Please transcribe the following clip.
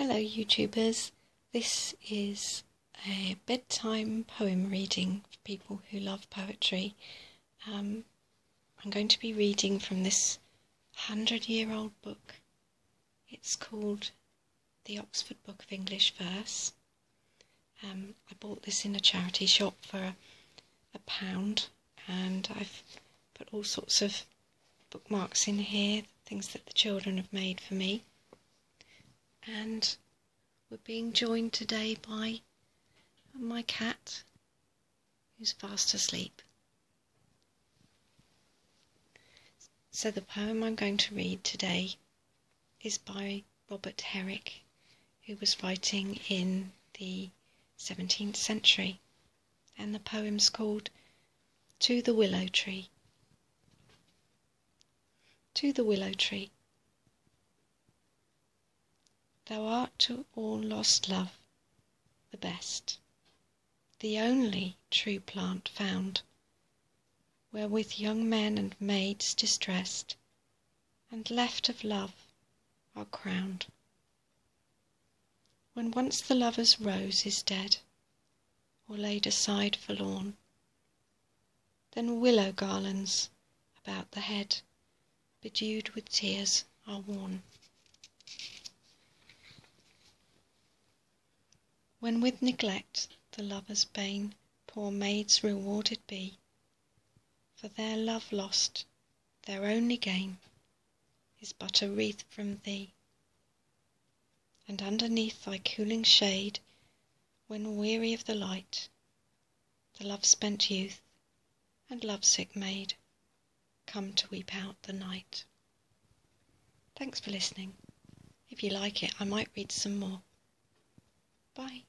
Hello, YouTubers. This is a bedtime poem reading for people who love poetry. Um, I'm going to be reading from this hundred year old book. It's called The Oxford Book of English Verse. Um, I bought this in a charity shop for a, a pound, and I've put all sorts of bookmarks in here, things that the children have made for me and we're being joined today by my cat who's fast asleep. So, the poem I'm going to read today is by Robert Herrick, who was writing in the 17th century, and the poem's called To the Willow Tree. To the Willow Tree. Thou art to all lost love the best, the only true plant found, wherewith young men and maids distressed, and left of love, are crowned. When once the lover's rose is dead, or laid aside forlorn, then willow garlands about the head, bedewed with tears, are worn. When with neglect the lover's bane Poor maids rewarded be, For their love lost, their only gain Is but a wreath from thee. And underneath thy cooling shade, When weary of the light, The love spent youth and love sick maid Come to weep out the night. Thanks for listening. If you like it, I might read some more. Bye.